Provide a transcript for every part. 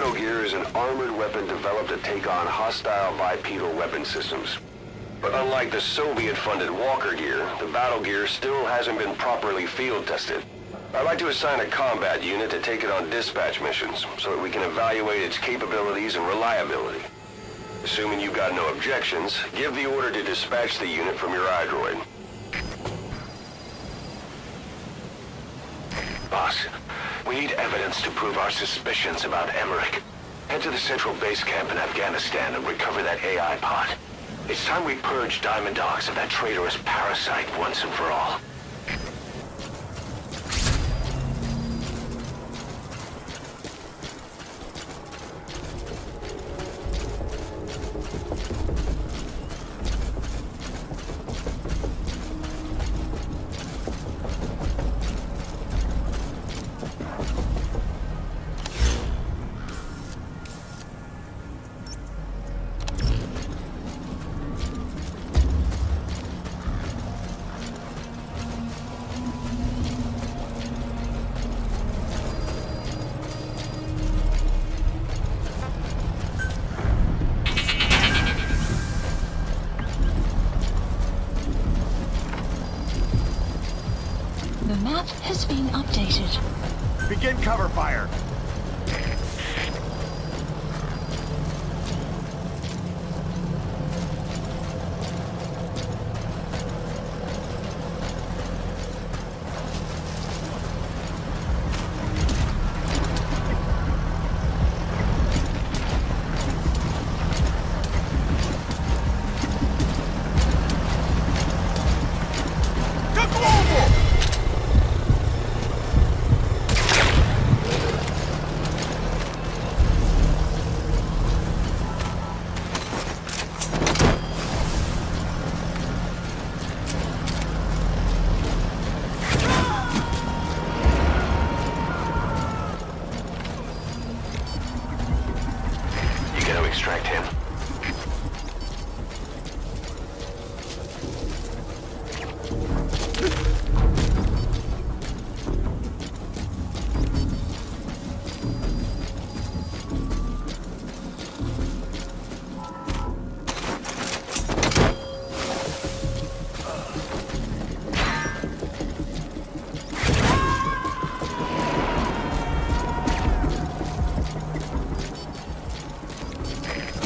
Battle Gear is an armored weapon developed to take on hostile bipedal weapon systems. But unlike the Soviet-funded Walker Gear, the Battle Gear still hasn't been properly field tested. I'd like to assign a combat unit to take it on dispatch missions, so that we can evaluate its capabilities and reliability. Assuming you've got no objections, give the order to dispatch the unit from your iDroid. Boss, we need evidence to prove our suspicions about Emmerich. Head to the central base camp in Afghanistan and recover that AI pod. It's time we purge Diamond Dogs of that traitorous parasite once and for all. Been updated. Begin cover fire.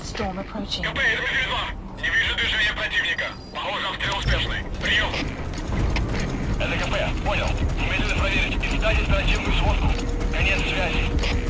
Sandstorm approaching. КП, это Михаил-2. Не вижу движения противника. Похоже, обстрел успешный. Прием. Это КП, понял. Немедленно проверить и сдать оперативную сводку. Конец связи.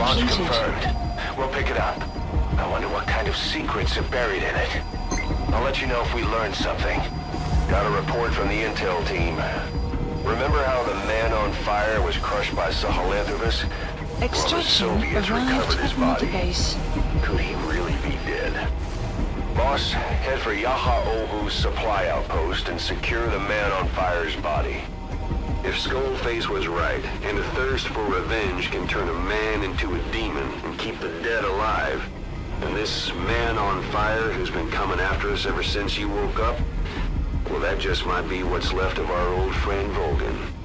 Launch confirmed. We'll pick it up. I wonder what kind of secrets are buried in it. I'll let you know if we learn something. Got a report from the intel team. Remember how the man on fire was crushed by Sahelanthropus? Extraction Soviets arrived recovered his body. Base. Could he really be dead? Boss, head for Yakho Oboo's supply outpost and secure the man on fire's body. If Skullface was right, and a thirst for revenge can turn a man into a demon and keep the dead alive, and this man on fire who's been coming after us ever since you woke up, well, that just might be what's left of our old friend Volgin.